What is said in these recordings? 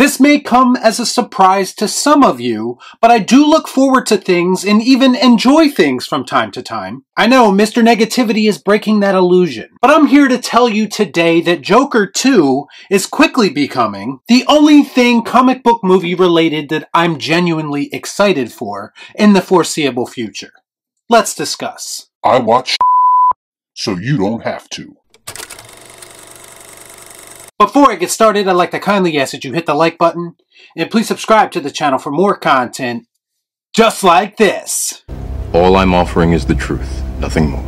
This may come as a surprise to some of you, but I do look forward to things and even enjoy things from time to time. I know Mr. Negativity is breaking that illusion, but I'm here to tell you today that Joker 2 is quickly becoming the only thing comic book movie related that I'm genuinely excited for in the foreseeable future. Let's discuss. I watch so you don't have to. Before I get started, I'd like to kindly ask that you hit the like button and please subscribe to the channel for more content just like this. All I'm offering is the truth, nothing more.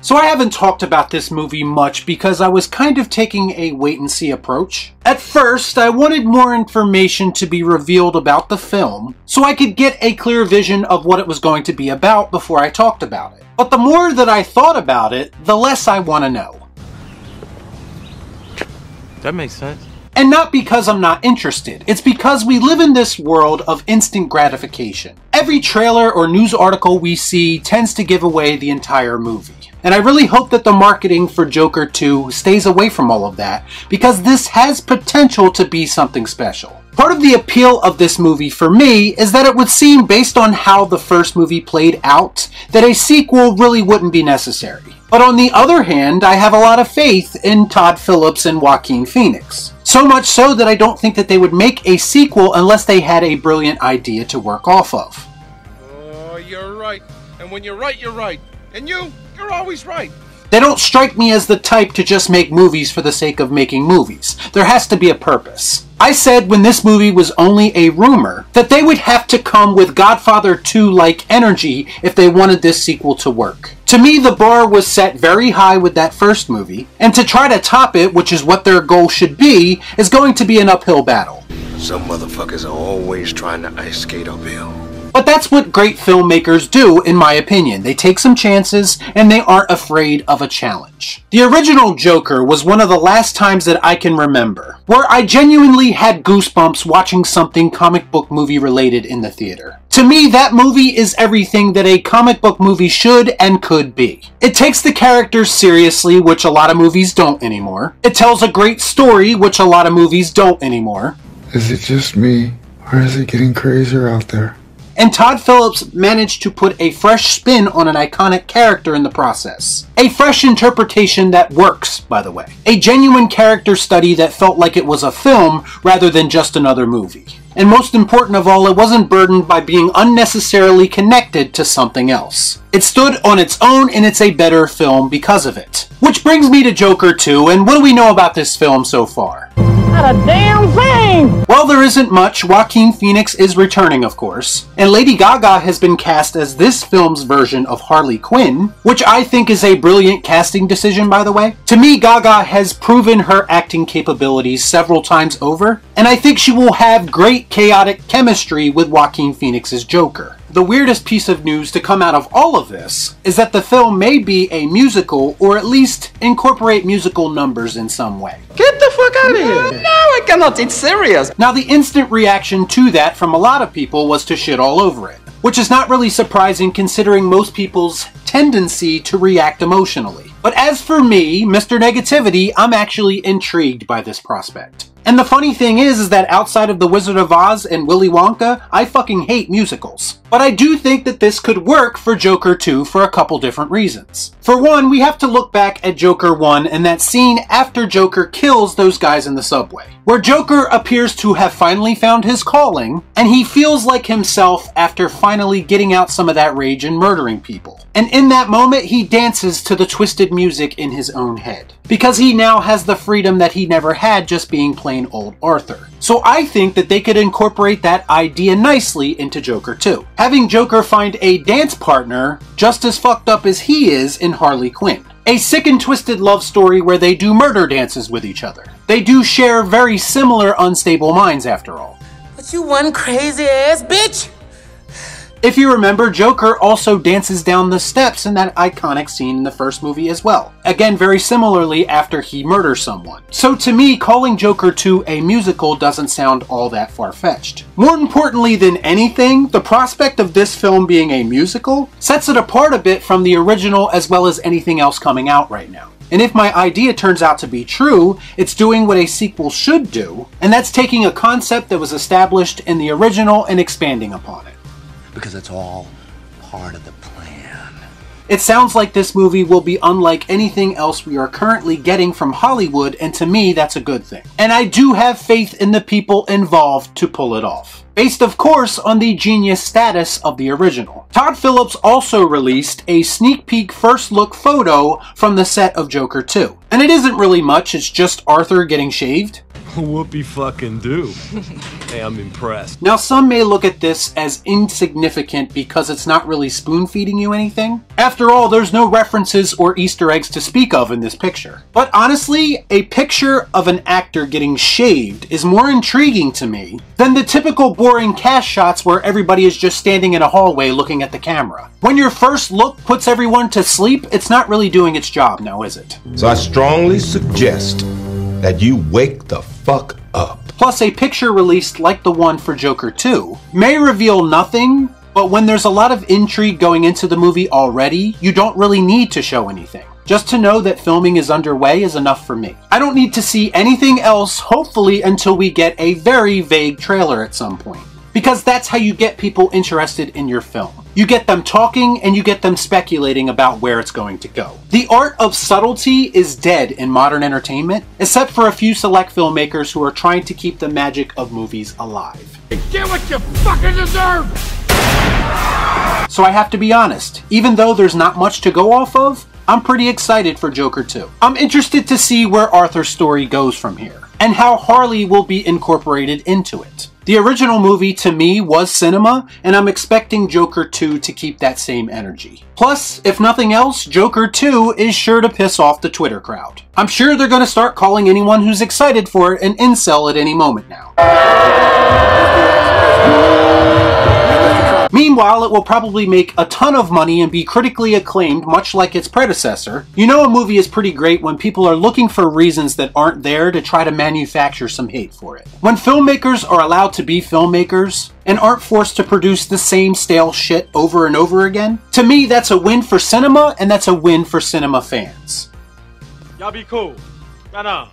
So I haven't talked about this movie much because I was kind of taking a wait and see approach. At first, I wanted more information to be revealed about the film so I could get a clear vision of what it was going to be about before I talked about it. But the more that I thought about it, the less I want to know. That makes sense. And not because I'm not interested, it's because we live in this world of instant gratification. Every trailer or news article we see tends to give away the entire movie. And I really hope that the marketing for Joker 2 stays away from all of that, because this has potential to be something special. Part of the appeal of this movie for me is that it would seem, based on how the first movie played out, that a sequel really wouldn't be necessary. But on the other hand, I have a lot of faith in Todd Phillips and Joaquin Phoenix. So much so that I don't think that they would make a sequel unless they had a brilliant idea to work off of. Oh, you're right. And when you're right, you're right. And you, you're always right. They don't strike me as the type to just make movies for the sake of making movies. There has to be a purpose. I said when this movie was only a rumor that they would have to come with Godfather 2 like energy if they wanted this sequel to work. To me, the bar was set very high with that first movie, and to try to top it, which is what their goal should be, is going to be an uphill battle. Some motherfuckers are always trying to ice skate uphill. But that's what great filmmakers do, in my opinion. They take some chances, and they aren't afraid of a challenge. The original Joker was one of the last times that I can remember where I genuinely had goosebumps watching something comic book movie related in the theater. To me, that movie is everything that a comic book movie should and could be. It takes the characters seriously, which a lot of movies don't anymore. It tells a great story, which a lot of movies don't anymore. Is it just me, or is it getting crazier out there? And Todd Phillips managed to put a fresh spin on an iconic character in the process. A fresh interpretation that works, by the way. A genuine character study that felt like it was a film rather than just another movie. And most important of all, it wasn't burdened by being unnecessarily connected to something else. It stood on its own and it's a better film because of it. Which brings me to Joker 2, and what do we know about this film so far? Not a damn thing! Well, there isn't much. Joaquin Phoenix is returning, of course. And Lady Gaga has been cast as this film's version of Harley Quinn, which I think is a brilliant casting decision, by the way. To me, Gaga has proven her acting capabilities several times over, and I think she will have great chaotic chemistry with Joaquin Phoenix's Joker. The weirdest piece of news to come out of all of this is that the film may be a musical or at least incorporate musical numbers in some way. Get the fuck out of here! No, I cannot. It's serious. Now, the instant reaction to that from a lot of people was to shit all over it, which is not really surprising considering most people's tendency to react emotionally. But as for me, Mr. Negativity, I'm actually intrigued by this prospect. And the funny thing is, is that outside of The Wizard of Oz and Willy Wonka, I fucking hate musicals. But I do think that this could work for Joker 2 for a couple different reasons. For one, we have to look back at Joker 1 and that scene after Joker kills those guys in the subway, where Joker appears to have finally found his calling, and he feels like himself after finally getting out some of that rage and murdering people. And in that moment, he dances to the twisted music in his own head. Because he now has the freedom that he never had just being plain old Arthur. So I think that they could incorporate that idea nicely into Joker 2. Having Joker find a dance partner just as fucked up as he is in Harley Quinn. A sick and twisted love story where they do murder dances with each other. They do share very similar unstable minds after all. But you one crazy ass bitch! If you remember, Joker also dances down the steps in that iconic scene in the first movie as well. Again, very similarly after he murders someone. So to me, calling Joker 2 a musical doesn't sound all that far-fetched. More importantly than anything, the prospect of this film being a musical sets it apart a bit from the original as well as anything else coming out right now. And if my idea turns out to be true, it's doing what a sequel should do, and that's taking a concept that was established in the original and expanding upon it. Because it's all part of the plan. It sounds like this movie will be unlike anything else we are currently getting from Hollywood, and to me, that's a good thing. And I do have faith in the people involved to pull it off. Based, of course, on the genius status of the original. Todd Phillips also released a sneak peek first look photo from the set of Joker 2. And it isn't really much, it's just Arthur getting shaved. Whoopie fucking do. hey, I'm impressed. Now, some may look at this as insignificant because it's not really spoon feeding you anything. After all, there's no references or Easter eggs to speak of in this picture. But honestly, a picture of an actor getting shaved is more intriguing to me than the typical boring cast shots where everybody is just standing in a hallway looking at the camera. When your first look puts everyone to sleep, it's not really doing its job now, is it? So I strongly suggest that you wake the fuck up. Plus, a picture released like the one for Joker 2 may reveal nothing, but when there's a lot of intrigue going into the movie already, you don't really need to show anything. Just to know that filming is underway is enough for me. I don't need to see anything else, hopefully, until we get a very vague trailer at some point. Because that's how you get people interested in your film. You get them talking and you get them speculating about where it's going to go. The art of subtlety is dead in modern entertainment, except for a few select filmmakers who are trying to keep the magic of movies alive. Get what you fucking deserve! So I have to be honest, even though there's not much to go off of, I'm pretty excited for Joker 2. I'm interested to see where Arthur's story goes from here, and how Harley will be incorporated into it. The original movie to me was cinema, and I'm expecting Joker 2 to keep that same energy. Plus, if nothing else, Joker 2 is sure to piss off the Twitter crowd. I'm sure they're to start calling anyone who's excited for it an incel at any moment now. Meanwhile, it will probably make a ton of money and be critically acclaimed, much like its predecessor. You know, a movie is pretty great when people are looking for reasons that aren't there to try to manufacture some hate for it. When filmmakers are allowed to be filmmakers and aren't forced to produce the same stale shit over and over again, to me, that's a win for cinema and that's a win for cinema fans. Y'all be cool. Right on.